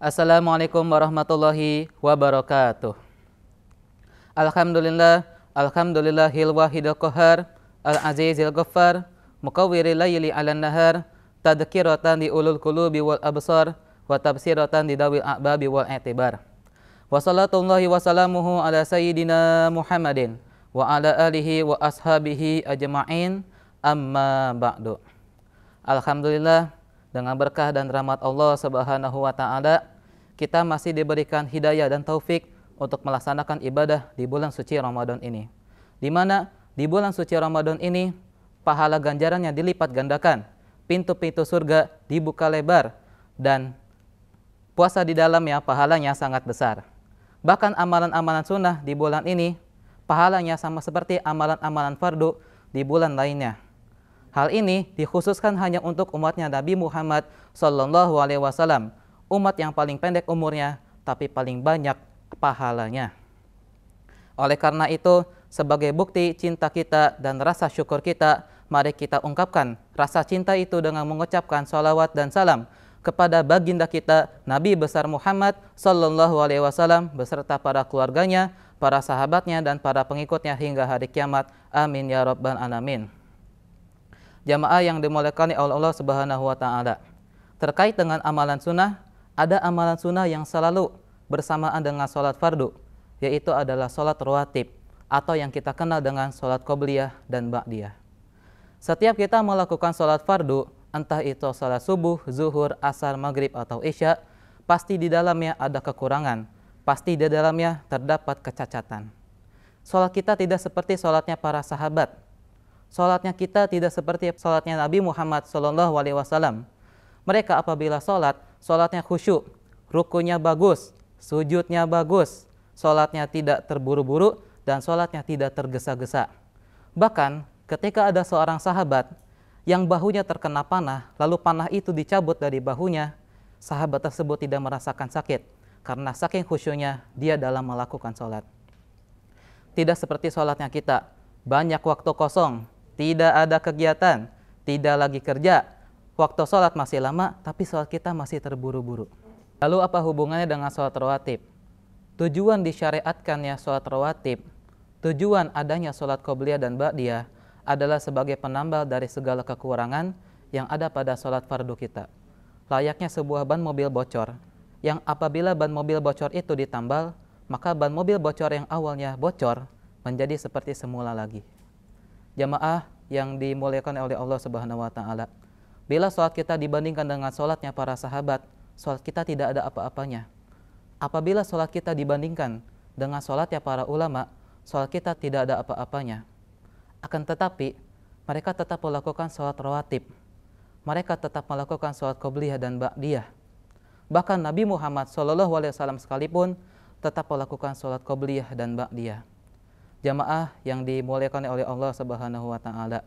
Assalamualaikum warahmatullahi wabarakatuh. Alhamdulillah, alhamdulillahil wahidil qahar, al-azizil ghaffar, mukawwiril layli 'alan nahar, tadhkiratan di ulul qulubi wal absar wa tabsiratan di dawil a'babi wal i'tibar. Wa salatullahi wa salamuhu ala sayyidina Muhammadin wa ala alihi wa ashabihi ajma'in amma ba'du. Alhamdulillah dengan berkah dan rahmat Allah Subhanahu wa taala kita masih diberikan hidayah dan taufik untuk melaksanakan ibadah di bulan suci Ramadan ini. Di mana di bulan suci Ramadan ini pahala ganjarannya dilipat gandakan, pintu-pintu surga dibuka lebar dan puasa di dalamnya pahalanya sangat besar. Bahkan amalan-amalan sunnah di bulan ini pahalanya sama seperti amalan-amalan fardu di bulan lainnya. Hal ini dikhususkan hanya untuk umatnya Nabi Muhammad Sallallahu Alaihi Wasallam umat yang paling pendek umurnya tapi paling banyak pahalanya. Oleh karena itu, sebagai bukti cinta kita dan rasa syukur kita, mari kita ungkapkan rasa cinta itu dengan mengucapkan salawat dan salam kepada baginda kita Nabi besar Muhammad Sallallahu Alaihi Wasallam beserta para keluarganya, para sahabatnya dan para pengikutnya hingga hari kiamat. Amin ya rabbal alamin. Jamaah yang dimuliakan oleh Allah Subhanahu wa taala. Terkait dengan amalan sunnah, ada amalan sunnah yang selalu bersamaan dengan sholat fardu, yaitu adalah sholat rawatib atau yang kita kenal dengan sholat qobliyah dan ba'diyah. Setiap kita melakukan sholat fardu, entah itu sholat subuh, zuhur, asar, maghrib, atau isya, pasti di dalamnya ada kekurangan, pasti di dalamnya terdapat kecacatan. Sholat kita tidak seperti sholatnya para sahabat. Sholatnya kita tidak seperti sholatnya Nabi Muhammad SAW. Mereka apabila sholat, sholatnya khusyuk, rukunya bagus, sujudnya bagus, sholatnya tidak terburu-buru, dan sholatnya tidak tergesa-gesa. Bahkan ketika ada seorang sahabat yang bahunya terkena panah, lalu panah itu dicabut dari bahunya, sahabat tersebut tidak merasakan sakit karena saking khusyuknya dia dalam melakukan sholat. Tidak seperti sholatnya kita, banyak waktu kosong, tidak ada kegiatan, tidak lagi kerja, waktu sholat masih lama, tapi sholat kita masih terburu-buru. Lalu apa hubungannya dengan sholat rawatib? Tujuan disyariatkannya sholat rawatib, tujuan adanya sholat qobliyah dan ba'diyah adalah sebagai penambal dari segala kekurangan yang ada pada sholat fardu kita. Layaknya sebuah ban mobil bocor, yang apabila ban mobil bocor itu ditambal, maka ban mobil bocor yang awalnya bocor menjadi seperti semula lagi. Jamaah yang dimuliakan oleh Allah Subhanahu wa taala. Bila sholat kita dibandingkan dengan sholatnya para sahabat, sholat kita tidak ada apa-apanya. Apabila sholat kita dibandingkan dengan sholatnya para ulama, sholat kita tidak ada apa-apanya. Akan tetapi, mereka tetap melakukan sholat rawatib. Mereka tetap melakukan sholat qobliyah dan ba'diyah. Bahkan Nabi Muhammad SAW sekalipun tetap melakukan sholat qobliyah dan ba'diyah. Jamaah yang dimuliakan oleh Allah Subhanahu wa taala.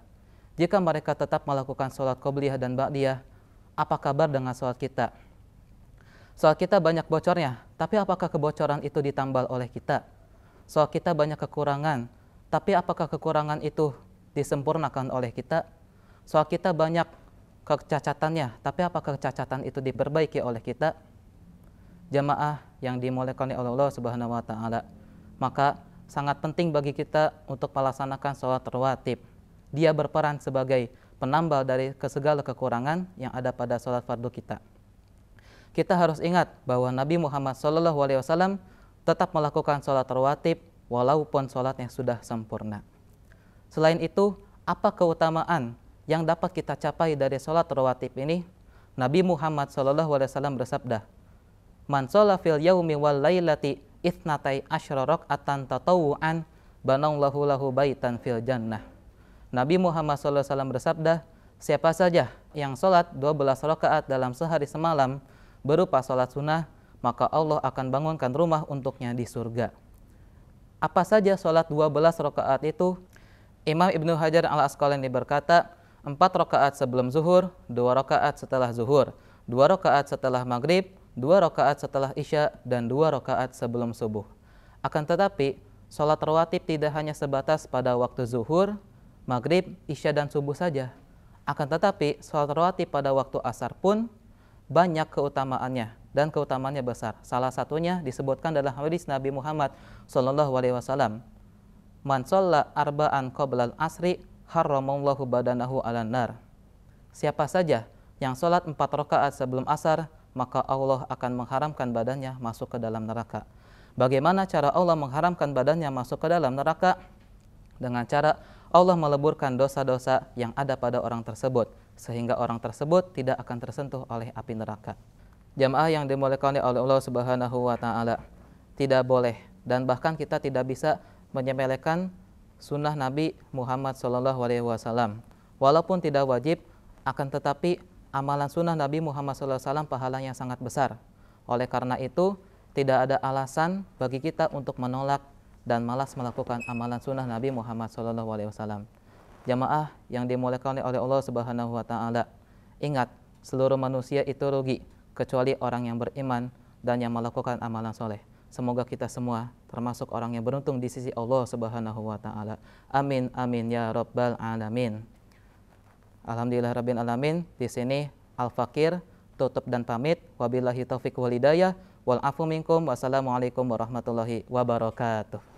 Jika mereka tetap melakukan sholat qobliyah dan ba'diyah, apa kabar dengan sholat kita? Sholat kita banyak bocornya, tapi apakah kebocoran itu ditambal oleh kita? Sholat kita banyak kekurangan, tapi apakah kekurangan itu disempurnakan oleh kita? Sholat kita banyak kecacatannya, tapi apakah kecacatan itu diperbaiki oleh kita? Jamaah yang dimuliakan oleh Allah Subhanahu wa taala. Maka sangat penting bagi kita untuk melaksanakan sholat rawatib dia berperan sebagai penambal dari segala kekurangan yang ada pada sholat fardu kita. Kita harus ingat bahwa Nabi Muhammad SAW tetap melakukan sholat rawatib walaupun sholatnya sudah sempurna. Selain itu, apa keutamaan yang dapat kita capai dari sholat rawatib ini? Nabi Muhammad SAW bersabda, Man sholat fil yaumi wal laylati ithnatai asyra rak'atan tatawu'an banallahu lahu baitan fil jannah. Nabi Muhammad SAW bersabda, siapa saja yang sholat 12 rakaat dalam sehari semalam berupa sholat sunnah, maka Allah akan bangunkan rumah untuknya di surga. Apa saja sholat 12 rakaat itu? Imam Ibnu Hajar al-Asqalani berkata, 4 rakaat sebelum zuhur, 2 rakaat setelah zuhur, 2 rakaat setelah maghrib, 2 rakaat setelah isya, dan 2 rakaat sebelum subuh. Akan tetapi, sholat rawatib tidak hanya sebatas pada waktu zuhur, maghrib, isya dan subuh saja. Akan tetapi sholat rawatib pada waktu asar pun banyak keutamaannya dan keutamaannya besar. Salah satunya disebutkan dalam hadis Nabi Muhammad Wasallam. Man arba'an qoblal asri haramallahu badanahu ala nar. Siapa saja yang sholat empat rakaat sebelum asar, maka Allah akan mengharamkan badannya masuk ke dalam neraka. Bagaimana cara Allah mengharamkan badannya masuk ke dalam neraka? Dengan cara Allah meleburkan dosa-dosa yang ada pada orang tersebut, sehingga orang tersebut tidak akan tersentuh oleh api neraka. Jamaah yang dimuliakan oleh Allah Subhanahu wa taala, tidak boleh dan bahkan kita tidak bisa menyepelekan sunnah Nabi Muhammad Wasallam. Walaupun tidak wajib, akan tetapi amalan sunnah Nabi Muhammad SAW pahalanya sangat besar. Oleh karena itu, tidak ada alasan bagi kita untuk menolak dan malas melakukan amalan sunnah Nabi Muhammad SAW. Jamaah yang dimuliakan oleh Allah Subhanahu Wa Taala, ingat seluruh manusia itu rugi kecuali orang yang beriman dan yang melakukan amalan soleh. Semoga kita semua termasuk orang yang beruntung di sisi Allah Subhanahu wa taala. Amin amin ya rabbal alamin. Alhamdulillah alamin. Di sini Al Fakir tutup dan pamit. Wabillahi taufik wal hidayah. Wal afu minkum. Wassalamualaikum warahmatullahi wabarakatuh.